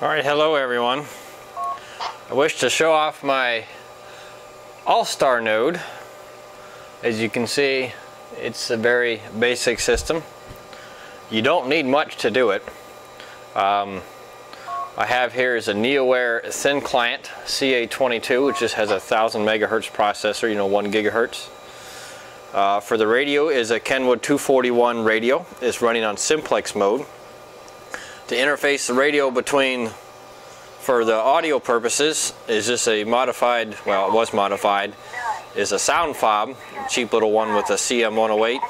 Alright, hello everyone. I wish to show off my All-Star node. As you can see, it's a very basic system. You don't need much to do it. Um, I have here is a NeoWare Thin Client CA22, which just has a 1000 megahertz processor, you know, 1 gigahertz. Uh, for the radio is a Kenwood 241 radio. It's running on simplex mode to interface the radio between for the audio purposes is just a modified well it was modified is a sound fob cheap little one with a CM108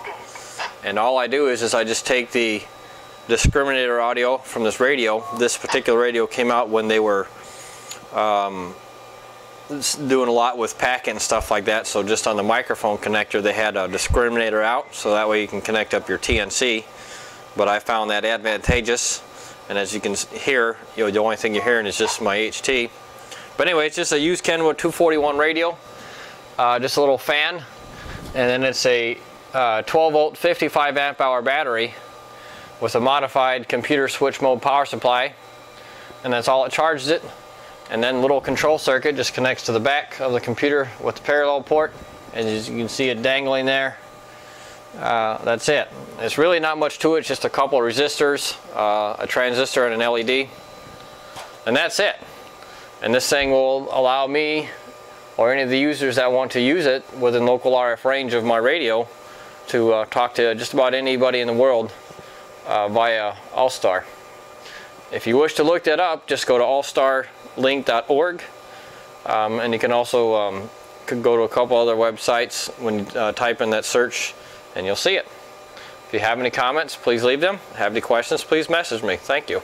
and all I do is, is I just take the discriminator audio from this radio. This particular radio came out when they were um, doing a lot with packet and stuff like that. So just on the microphone connector they had a discriminator out so that way you can connect up your TNC but I found that advantageous and as you can hear, you know, the only thing you're hearing is just my HT. But anyway, it's just a used Kenwood 241 radio, uh, just a little fan, and then it's a uh, 12 volt 55 amp hour battery with a modified computer switch mode power supply, and that's all it charges it. And then little control circuit just connects to the back of the computer with the parallel port, and as you can see it dangling there uh, that's it. It's really not much to it, just a couple of resistors, uh, a transistor and an LED. And that's it. And this thing will allow me or any of the users that want to use it within local RF range of my radio to uh, talk to just about anybody in the world uh, via Allstar. If you wish to look that up, just go to allstarlink.org um, and you can also um, go to a couple other websites when you uh, type in that search and you'll see it. If you have any comments, please leave them. Have any questions, please message me. Thank you.